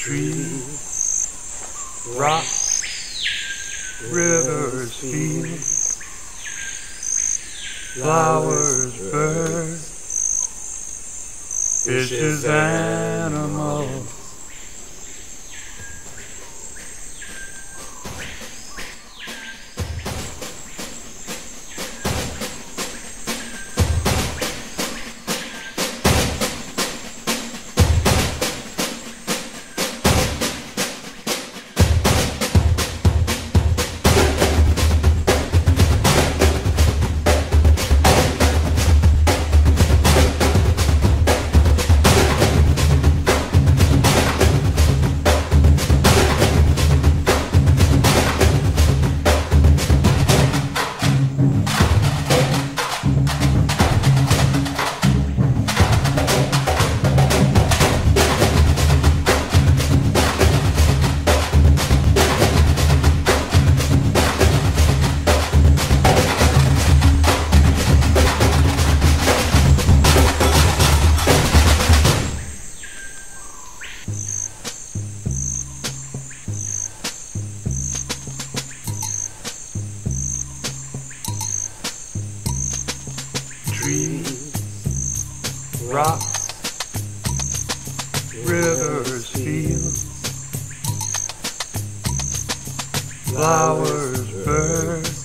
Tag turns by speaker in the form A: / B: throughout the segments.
A: trees, rocks, rivers, fields, flowers, birds, fishes, animals. Flowers, birds,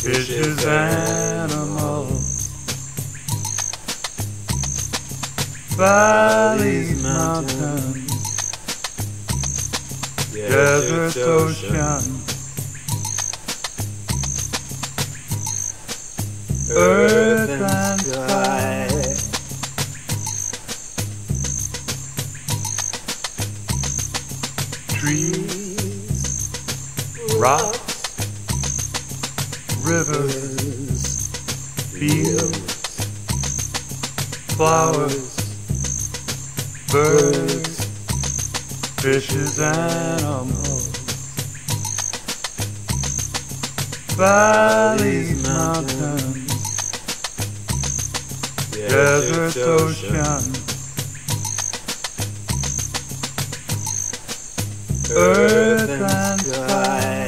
A: fishes, animals, valleys, mountains, deserts, oceans. earth and sky. Trees, rocks, rivers, fields, flowers, birds, fishes, animals, valleys, mountains desert, ocean, earth and sky.